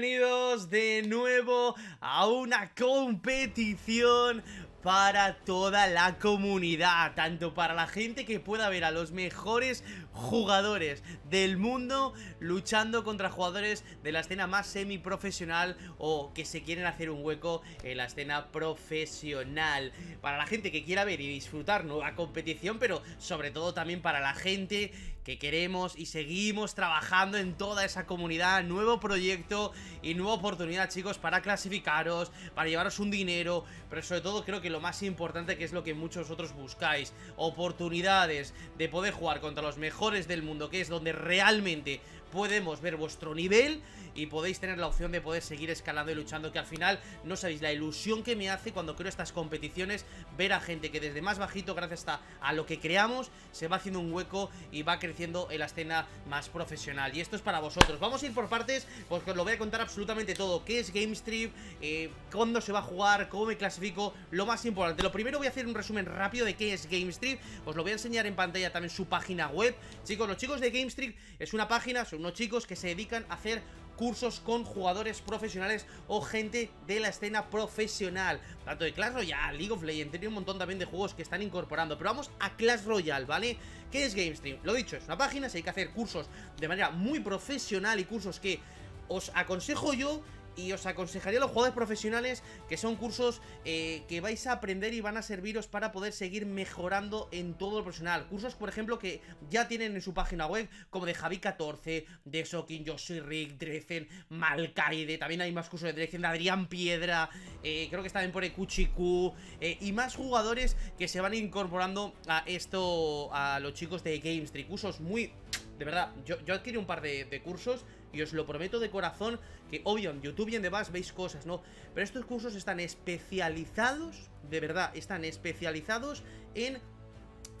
bienvenidos de nuevo a una competición para toda la comunidad, tanto para la gente que pueda ver a los mejores jugadores del mundo luchando contra jugadores de la escena más semi-profesional o que se quieren hacer un hueco en la escena profesional. Para la gente que quiera ver y disfrutar nueva competición, pero sobre todo también para la gente que queremos y seguimos trabajando en toda esa comunidad, nuevo proyecto y nueva oportunidad chicos para clasificaros, para llevaros un dinero, pero sobre todo creo que lo más importante que es lo que muchos otros buscáis, oportunidades de poder jugar contra los mejores del mundo, que es donde realmente podemos ver vuestro nivel y podéis tener la opción de poder seguir escalando y luchando que al final no sabéis la ilusión que me hace cuando creo estas competiciones ver a gente que desde más bajito gracias a, lo que creamos se va haciendo un hueco y va creciendo en la escena más profesional. Y esto es para vosotros. Vamos a ir por partes porque os lo voy a contar absolutamente todo. Qué es GameStream, eh, cuándo se va a jugar, cómo me clasifico lo más importante, lo primero voy a hacer un resumen rápido de qué es GameStream os lo voy a enseñar en pantalla también su página web. Chicos, los chicos de GameStream es una página, son unos chicos que se dedican a hacer cursos con jugadores profesionales o gente de la escena profesional Tanto de Clash Royale, League of Legends, tiene un montón también de juegos que están incorporando Pero vamos a Clash Royale, ¿vale? ¿Qué es GameStream? Lo dicho, es una página, se hay que hacer cursos de manera muy profesional y cursos que os aconsejo yo y os aconsejaría a los jugadores profesionales que son cursos eh, que vais a aprender y van a serviros para poder seguir mejorando en todo lo profesional. Cursos, por ejemplo, que ya tienen en su página web, como de Javi14, de Sokin, Yoshi Rick, Drecen, Malkaide, también hay más cursos de Drecen, de Adrián Piedra, eh, creo que está también por Ekuchiku, eh, y más jugadores que se van incorporando a esto, a los chicos de Game Street. Cursos muy... De verdad, yo, yo adquirí un par de cursos y os lo prometo de corazón que obvio en YouTube y en demás veis cosas, ¿no? Pero estos cursos están especializados, de verdad, están especializados en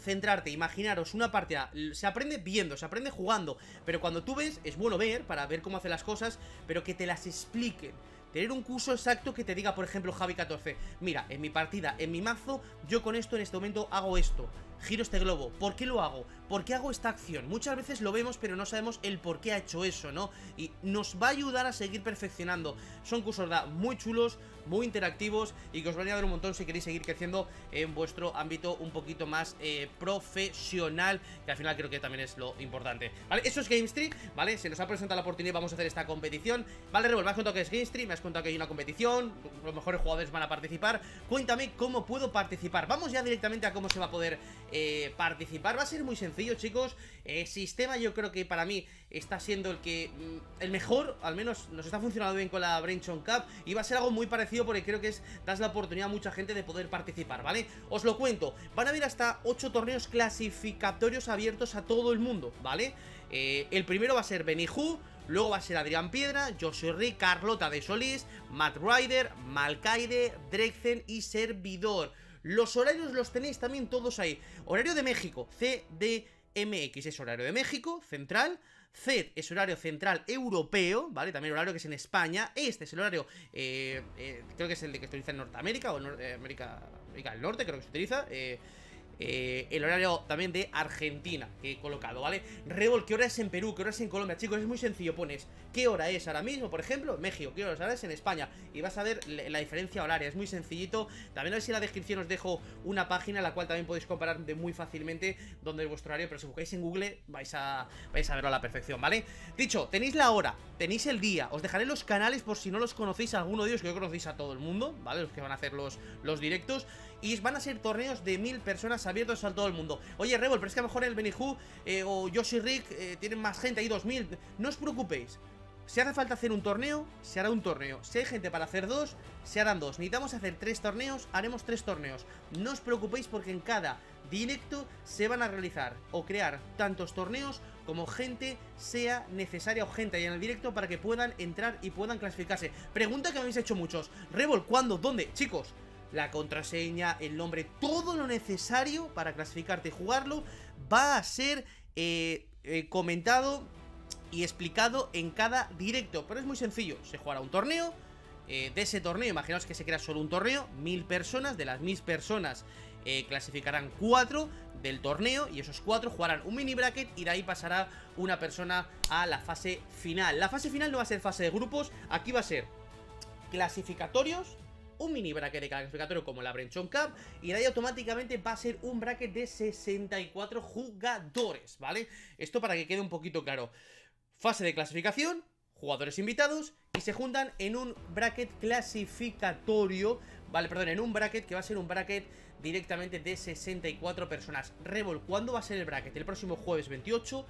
centrarte, imaginaros una partida, se aprende viendo, se aprende jugando, pero cuando tú ves, es bueno ver, para ver cómo hace las cosas, pero que te las expliquen. Tener un curso exacto que te diga, por ejemplo, Javi14 Mira, en mi partida, en mi mazo, yo con esto en este momento hago esto Giro este globo, ¿por qué lo hago? ¿Por qué hago esta acción? Muchas veces lo vemos pero no sabemos el por qué ha hecho eso, ¿no? Y nos va a ayudar a seguir perfeccionando Son cursos muy chulos, muy interactivos y que os van a ayudar un montón si queréis seguir creciendo en vuestro ámbito un poquito más eh, profesional Que al final creo que también es lo importante ¿Vale? Eso es Game Street, ¿vale? Se nos ha presentado la oportunidad, vamos a hacer esta competición Vale, Revol, me has contado que es Game Has contado que hay una competición Los mejores jugadores van a participar. Cuéntame cómo puedo participar. Vamos ya directamente a cómo se va a poder eh, participar. Va a ser muy sencillo, chicos. Eh, Sistema yo creo que para mí está siendo el que mm, el mejor, al menos nos está funcionando bien con la Brainchon Cup Y va a ser algo muy parecido porque creo que es das la oportunidad a mucha gente de poder participar, ¿vale? Os lo cuento, van a haber hasta 8 torneos clasificatorios abiertos a todo el mundo, ¿vale? Eh, el primero va a ser Benihu Luego va a ser Adrián Piedra, Joshua Rick, Carlota de Solís, Matt Ryder, Malkaide, Drexen y Servidor los horarios los tenéis también todos ahí. Horario de México, CDMX es horario de México, central. Z es horario central europeo, ¿vale? También horario que es en España. Este es el horario, eh, eh, creo que es el de que se utiliza en Norteamérica o eh, América, América del Norte, creo que se utiliza. Eh, el horario también de Argentina que he colocado, ¿vale? Revol, ¿qué hora es en Perú? ¿Qué hora es en Colombia? Chicos, es muy sencillo, pones qué hora es ahora mismo, por ejemplo, México, qué hora es en España y vas a ver la diferencia horaria, es muy sencillito. También a ver si en la descripción os dejo una página la cual también podéis comparar de muy fácilmente donde es vuestro horario, pero si buscáis en Google vais a, vais a verlo a la perfección, ¿vale? Dicho, tenéis la hora, tenéis el día, os dejaré los canales por si no los conocéis, alguno de ellos que yo conocéis a todo el mundo, ¿vale? Los que van a hacer los, los directos y van a ser torneos de mil personas abiertos a todo el mundo. Oye, Rebel, pero es que a lo mejor el Benihu eh, o Yoshi Rick eh, tienen más gente, hay dos mil. No os preocupéis. Si hace falta hacer un torneo, se hará un torneo. Si hay gente para hacer dos, se harán dos. Necesitamos hacer tres torneos, haremos tres torneos. No os preocupéis porque en cada directo se van a realizar o crear tantos torneos como gente sea necesaria o gente ahí en el directo para que puedan entrar y puedan clasificarse. Pregunta que me habéis hecho muchos. Rebel, ¿cuándo? ¿Dónde? Chicos, la contraseña, el nombre, todo lo necesario para clasificarte y jugarlo va a ser eh, eh, comentado y explicado en cada directo. Pero es muy sencillo, se jugará un torneo, eh, de ese torneo, imaginaos que se crea solo un torneo, mil personas, de las mil personas clasificarán cuatro del torneo y esos cuatro jugarán un mini bracket y de ahí pasará una persona a la fase final. La fase final no va a ser fase de grupos, aquí va a ser clasificatorios, un mini bracket de clasificatorio como la Brenchon Cup y de ahí automáticamente va a ser un bracket de 64 jugadores, ¿vale? Esto para que quede un poquito claro. Fase de clasificación, jugadores invitados y se juntan en un bracket clasificatorio, vale, perdón, en un bracket que va a ser un bracket directamente de 64 personas. Revol, ¿cuándo va a ser el bracket? El próximo jueves 28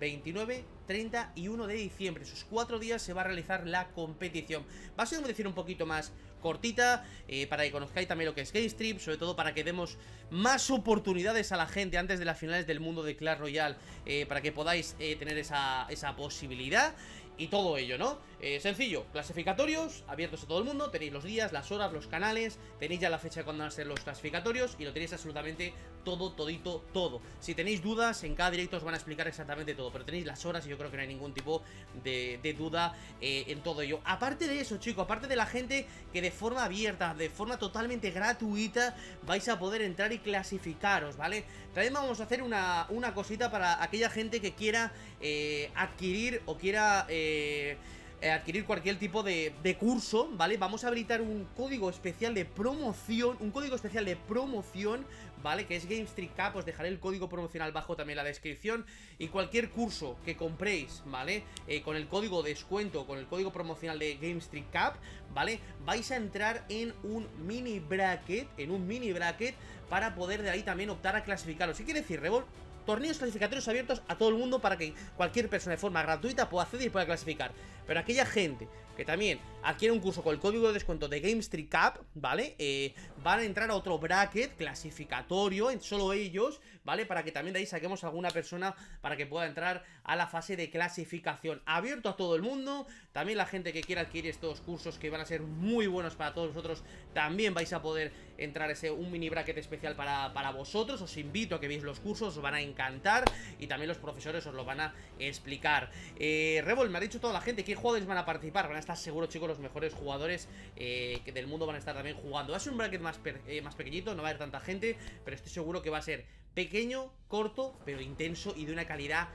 29, 30 y 1 de diciembre. Esos cuatro días se va a realizar la competición. Va a ser, como decir, un poquito más cortita, eh, para que conozcáis también lo que es Game sobre todo para que demos más oportunidades a la gente antes de las finales del mundo de Clash Royale, eh, para que podáis eh, tener esa, esa posibilidad y todo ello, ¿no? Sencillo, clasificatorios, abiertos a todo el mundo, tenéis los días, las horas, los canales, tenéis ya la fecha de cuándo van a ser los clasificatorios y lo tenéis absolutamente todo, todito, todo. Si tenéis dudas, en cada directo os van a explicar exactamente todo, pero tenéis las horas y yo creo que no hay ningún tipo de, duda eh, en todo ello. Aparte de eso, chicos, aparte de la gente que de forma abierta, de forma totalmente gratuita, vais a poder entrar y clasificaros, ¿vale? También vamos a hacer una, una cosita para aquella gente que quiera eh, adquirir o quiera... Eh, eh, adquirir cualquier tipo de, curso, ¿vale? Vamos a habilitar un código especial de promoción, un código especial de promoción, ¿vale? Que es Game Street Cup, os dejaré el código promocional bajo también en la descripción Y cualquier curso que compréis, ¿vale? con el código descuento, con el código promocional de Game Street Cup, ¿vale? Vais a entrar en un mini bracket, en un mini bracket Para poder de ahí también optar a clasificaros ¿Qué quiere decir, Revol? Torneos clasificatorios abiertos a todo el mundo para que cualquier persona de forma gratuita pueda acceder y pueda clasificar. Pero aquella gente que también adquiere un curso con el código de descuento de Game Street Cup, ¿vale? Eh, van a entrar a otro bracket clasificatorio, en solo ellos, ¿vale? Para que también de ahí saquemos a alguna persona para que pueda entrar a la fase de clasificación. Abierto a todo el mundo, también la gente que quiera adquirir estos cursos que van a ser muy buenos para todos vosotros, también vais a poder entrar ese un mini bracket especial para, para vosotros. Os invito a que veáis los cursos, os van a encantar y también los profesores os lo van a explicar. Eh, me ha dicho toda la gente qué jugadores van a participar, van a estar seguro, chicos, los mejores jugadores eh, del mundo van a estar también jugando. Va a ser un bracket más, eh, más pequeñito, no va a haber tanta gente, pero estoy seguro que va a ser pequeño, corto, pero intenso y de una calidad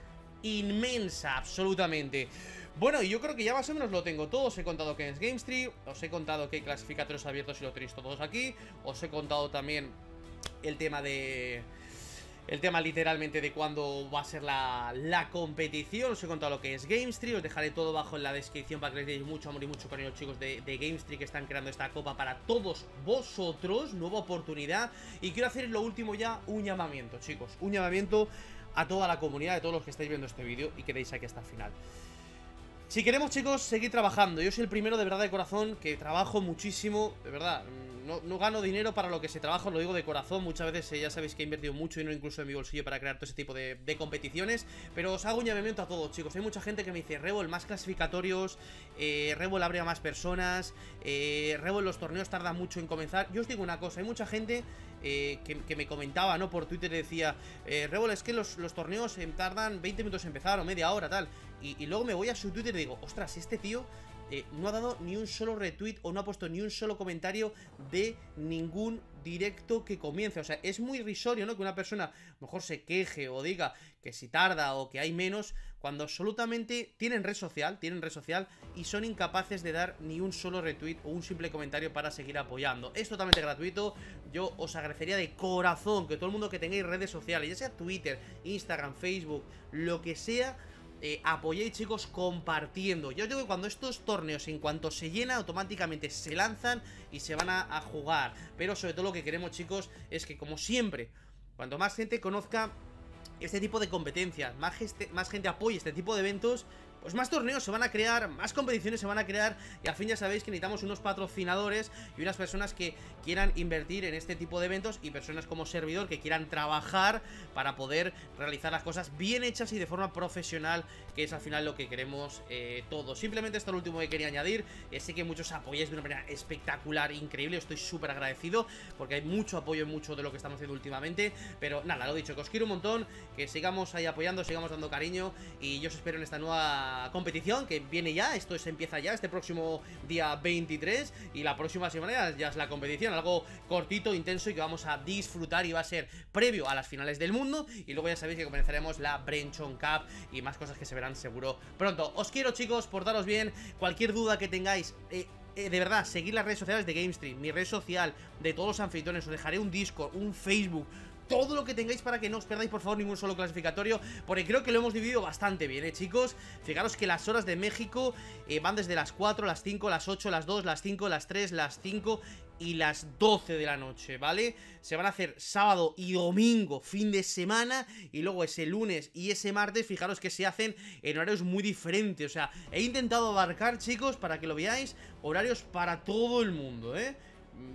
inmensa, absolutamente. Bueno, y yo creo que ya más o menos lo tengo todo. Os he contado que es Game Street, os he contado que hay clasificatorios abiertos y lo tenéis todos aquí. Os he contado también el tema de el tema literalmente de cuándo va a ser la, competición. Os he contado lo que es Game Street. Os dejaré todo abajo en la descripción para que les deis mucho amor y mucho cariño, chicos, de, de que están creando esta copa para todos vosotros. Nueva oportunidad. Y quiero hacer lo último ya un llamamiento, chicos. Un llamamiento a toda la comunidad, de todos los que estáis viendo este vídeo y quedéis aquí hasta el final. Si queremos, chicos, seguir trabajando Yo soy el primero de verdad de corazón que trabajo muchísimo De verdad, no, gano dinero para lo que se trabaja, lo digo de corazón Muchas veces eh, ya sabéis que he invertido mucho dinero incluso en mi bolsillo para crear todo ese tipo de, competiciones Pero os hago un llamamiento a todos, chicos Hay mucha gente que me dice, Revol, más clasificatorios eh, Revol abre a más personas eh, los torneos tardan mucho en comenzar Yo os digo una cosa, hay mucha gente eh, que, me comentaba, ¿no? Por Twitter decía, eh, es que los, torneos tardan 20 minutos en empezar o media hora, tal. Y, luego me voy a su Twitter y digo, ostras, este tío eh, no ha dado ni un solo retweet o no ha puesto ni un solo comentario de ningún directo que comience. O sea, es muy risorio, ¿no? Que una persona mejor se queje o diga que si tarda o que hay menos, cuando absolutamente tienen red social, tienen red social y son incapaces de dar ni un solo retweet o un simple comentario para seguir apoyando. Es totalmente gratuito, yo os agradecería de corazón que todo el mundo que tengáis redes sociales, ya sea Twitter, Instagram, Facebook, lo que sea eh, apoyéis chicos compartiendo. Yo digo que cuando estos torneos en cuanto se llenan automáticamente se lanzan y se van a, jugar. Pero sobre todo lo que queremos chicos es que como siempre Cuanto más gente conozca este tipo de competencias, más, más gente apoye este tipo de eventos pues más torneos se van a crear, más competiciones se van a crear y al fin ya sabéis que necesitamos unos patrocinadores y unas personas que quieran invertir en este tipo de eventos y personas como servidor que quieran trabajar para poder realizar las cosas bien hechas y de forma profesional, que es al final lo que queremos eh, todos. Simplemente esto es lo último que quería añadir, eh, sé que muchos apoyáis de una manera espectacular, increíble, estoy súper agradecido porque hay mucho apoyo en mucho de lo que estamos haciendo últimamente, pero nada, lo dicho, que os quiero un montón, que sigamos ahí apoyando, sigamos dando cariño y yo os espero en esta nueva competición que viene ya, esto se empieza ya este próximo día 23 y la próxima semana ya es la competición, algo cortito, intenso y que vamos a disfrutar y va a ser previo a las finales del mundo y luego ya sabéis que comenzaremos la Brenchon Cup y más cosas que se verán seguro pronto. Os quiero chicos, portaros bien, cualquier duda que tengáis... Eh, eh, de verdad, seguir las redes sociales de GameStream, mi red social, de todos los anfitriones, os dejaré un Discord, un Facebook, todo lo que tengáis para que no os perdáis por favor ningún solo clasificatorio Porque creo que lo hemos dividido bastante bien, ¿eh, chicos? Fijaros que las horas de México eh, van desde las 4, las 5, las 8, las 2, las 5, las 3, las 5 y las 12 de la noche, ¿vale? Se van a hacer sábado y domingo, fin de semana Y luego ese lunes y ese martes, fijaros que se hacen en horarios muy diferentes O sea, he intentado abarcar, chicos, para que lo veáis Horarios para todo el mundo, ¿eh?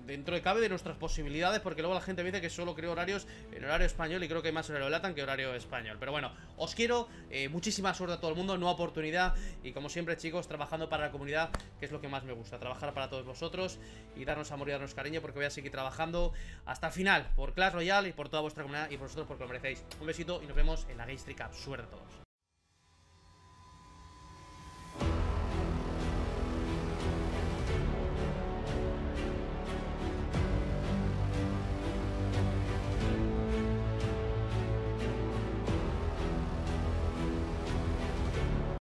Dentro de cabe de nuestras posibilidades Porque luego la gente me dice que solo creo horarios en horario español Y creo que hay más horario Latam que horario español. Pero bueno, os quiero, eh, muchísima suerte a todo el mundo Nueva oportunidad y como siempre chicos Trabajando para la comunidad, que es lo que más me gusta Trabajar para todos vosotros y darnos amor y darnos cariño Porque voy a seguir trabajando hasta el final Por Clash Royale y por toda vuestra comunidad Y por vosotros porque lo merecéis. Un besito y nos vemos en la Game Street Cup. Suerte a todos